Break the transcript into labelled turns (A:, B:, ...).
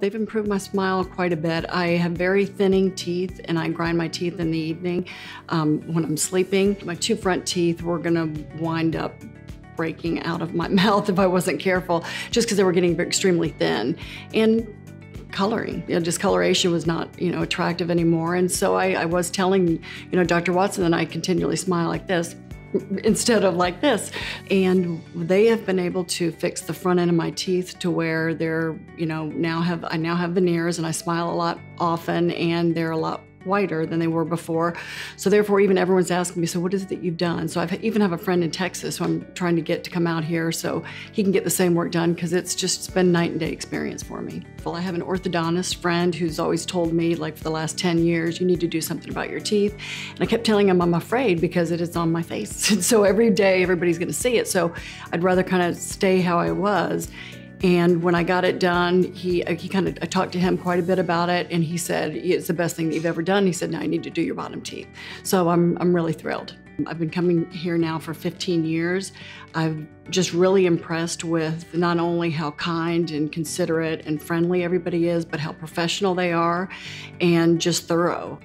A: They've improved my smile quite a bit. I have very thinning teeth and I grind my teeth in the evening um, when I'm sleeping. My two front teeth were gonna wind up breaking out of my mouth if I wasn't careful, just because they were getting extremely thin. And coloring, you know, discoloration was not, you know, attractive anymore. And so I, I was telling, you know, Dr. Watson that I continually smile like this instead of like this. And they have been able to fix the front end of my teeth to where they're, you know, now have I now have veneers and I smile a lot often and they're a lot whiter than they were before. So therefore, even everyone's asking me, so what is it that you've done? So I even have a friend in Texas who I'm trying to get to come out here so he can get the same work done because it's just been night and day experience for me. Well, I have an orthodontist friend who's always told me, like for the last 10 years, you need to do something about your teeth. And I kept telling him I'm afraid because it is on my face. And so every day everybody's gonna see it. So I'd rather kind of stay how I was. And when I got it done, he uh, he kind of I talked to him quite a bit about it, and he said it's the best thing that you've ever done. He said now you need to do your bottom teeth. So I'm I'm really thrilled. I've been coming here now for 15 years. I've just really impressed with not only how kind and considerate and friendly everybody is, but how professional they are and just thorough.